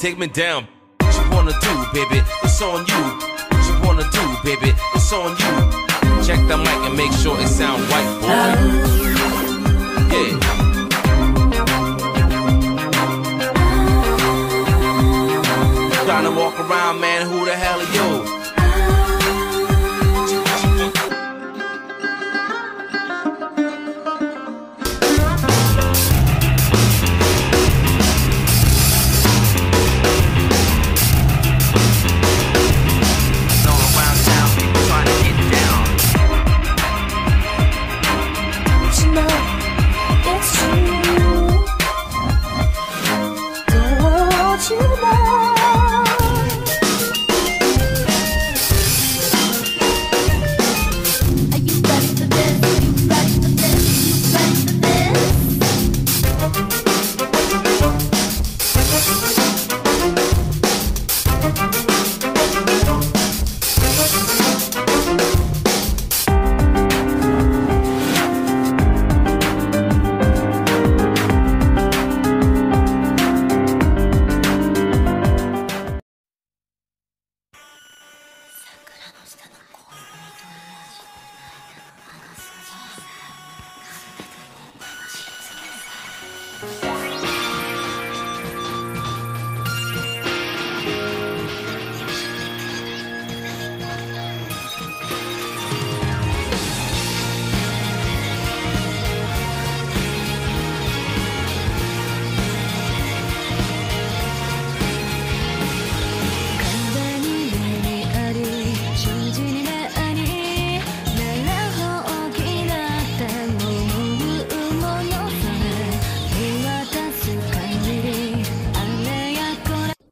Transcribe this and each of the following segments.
take me down. What you wanna do, baby? It's on you. What you wanna do, baby? It's on you. Check the mic and make sure it sound white, boy. Yeah. Trying to walk around, man, who the hell are you?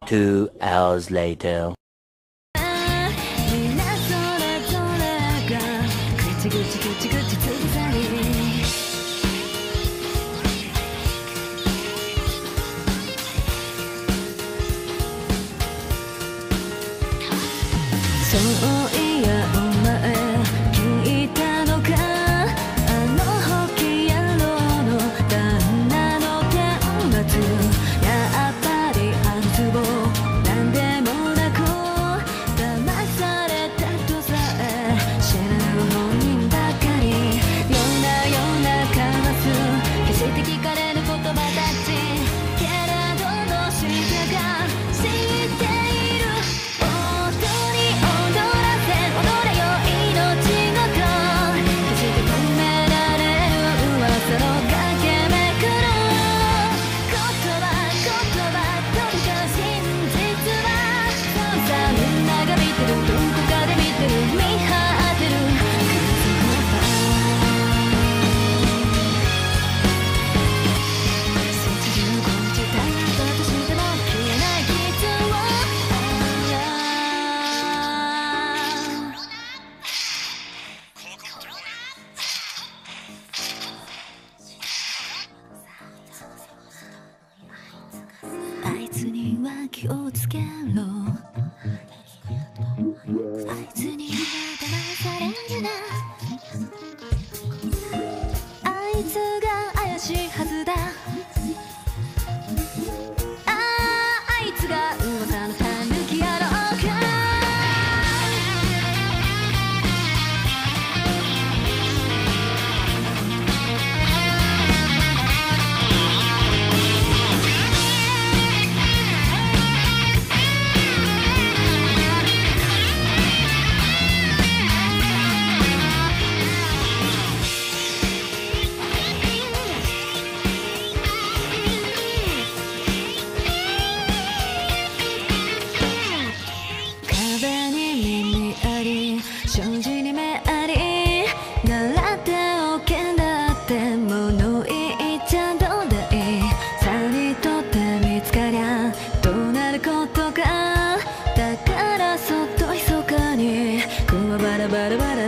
Two hours later. So 落。感じにめあり習っておけんだって物言いちゃどうだい。さりとって見つかりゃどうなることか。だからそっと密かに。くまバラバラバラ